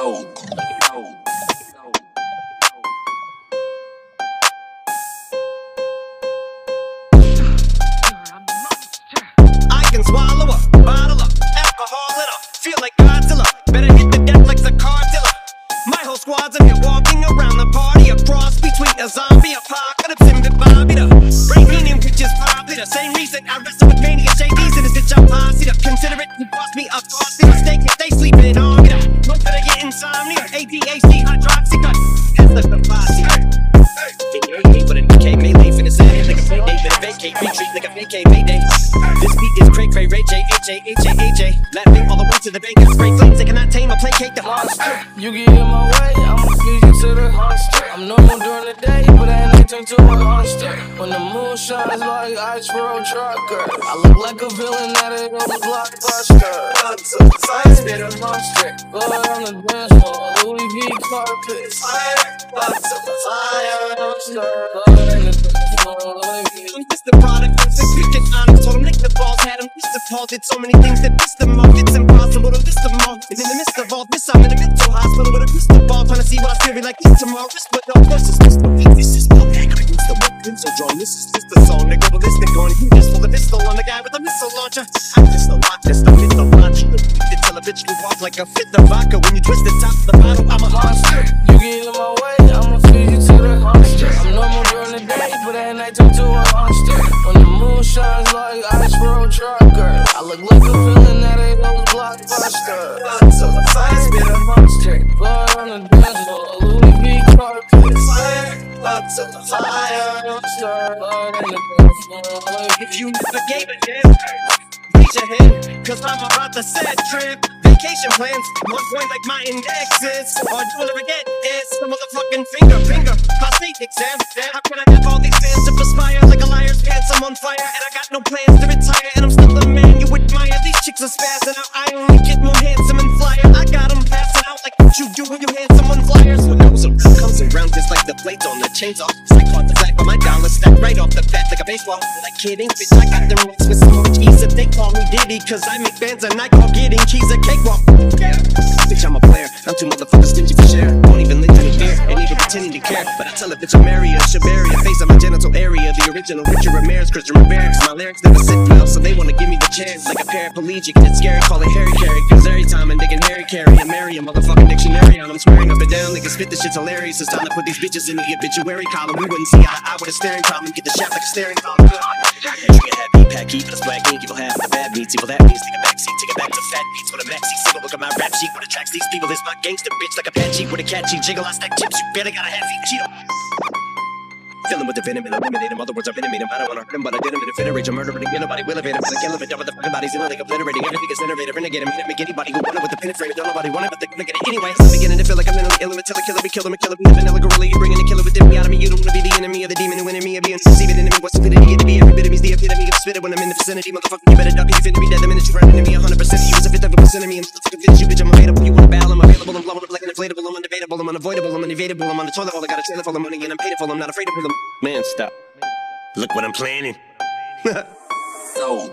I can swallow a bottle of alcohol in a feel like Godzilla. Better hit the deck like the Cardilla. My whole squad's in here walking around the party, a cross between a zombie apocalypse and the Bobby. The brain meaning, which is probably the same reason I wrestle with mania JDs in this bitch. I'm posse consider it to cost me a costly mistake That's the posse. Mayday. This beat is cray cray, Ray J, H A, H A, H A. Laughing all the way to the bank and spray flames, they cannot tame or placate the monster. You get in my way, I'ma feed you to the monster. I'm normal during the day, but night turn to a monster. When the moon shines like ice trucker, I look like a villain at it on the blockbuster. Spit a monster, blood on the dance floor, Louis V carpet. Fire, fire, monster, blood on the floor, Louis V. It's the of the. Told the balls had. Mr. Paul did so many things that missed them all. It's impossible to list them all. And in the midst of all this, I'm in a mental hospital with a crystal ball. Trying to see what I feel like this tomorrow. But no, of course it's Mr. P. This is pencil drawn. This is just a song. Nigga, ballistic on you. Just pull a pistol on the guy with a missile launcher. I'm just a lot. That's the fit the tell a bitch you walk like a fit the vodka. When you twist the top of the Fire, fire, on the dance floor, Louis V. If you never gave a damn, raise your hand, cause I'm about to set trip. Vacation plans, one point like my indexes. All you'll ever get is the motherfucking finger, finger, prostate exam. How can I have all these fans to perspire like a liar's pants? I'm on fire, and I got no plans to retire, and I'm still the man you admire. These chicks are spazzing plates on the chainsaw. Psych on the flag, but my dollar stack right off the bat like a baseball. Like kidding, bitch, I got them rocks with so much ease that they call me Diddy. Cause I make bands and I call getting keys a cakewalk. Yeah. Bitch, I'm a player. I'm too motherfucking stingy for share. Won't even lend any beer, ain't even pretending to care. But I tell a bitch I'm Maria, should bury a face on my genital area. The original Richard Ramirez, Christian Ramirez. My lyrics never sit well, so they wanna give me the chance. Like a paraplegic, it's scary, call it Harry Carry. Cause every time I'm digging Harry Carry, I marry a dictionary down, they can spit this shit's hilarious. It's time to put these bitches in the obituary column. We wouldn't see eye to eye with a staring problem. Get the shaft like a staring column. Trigger happy, pack heat, but it's black ink. Evil half the bad beats. Evil that means take a back seat, take it back to fat beats with a maxi single. Look at my rap sheet, what attracts these people is my gangster bitch like a patchy with a catchy jiggle. I stack chips, you better got a eat Cheeto. Fill him with the venom and eliminate him. Other words, I venomate him. I don't wanna hurt him, but I did him in a fit of rage. Murdering him. Nobody will evade him. But I kill him. Double the fucking bodies in like obliterating. Everything is innovative. Renegade him. Hit him. Make anybody who want it with the penetrator. Don't nobody want it, but they're gonna get it anyway. I'm beginning to feel like I'm mentally ill. I kill him. We kill him. Kill him. Vanilla gorilla. You bringing the killer within me out of me. You don't wanna be the enemy of the demon who in me. Of being deceiving enemy. What's the enemy? Get to be every bit of me's the epitome of spit it when I'm in the vicinity. Motherfucker, you better duck. You finna be dead the minute you run into me. Unavoidable. I'm. On the toilet bowl. I got a trailer full of money and I'm paid for. I'm not afraid to pull them. Man, stop. Look what I'm planning.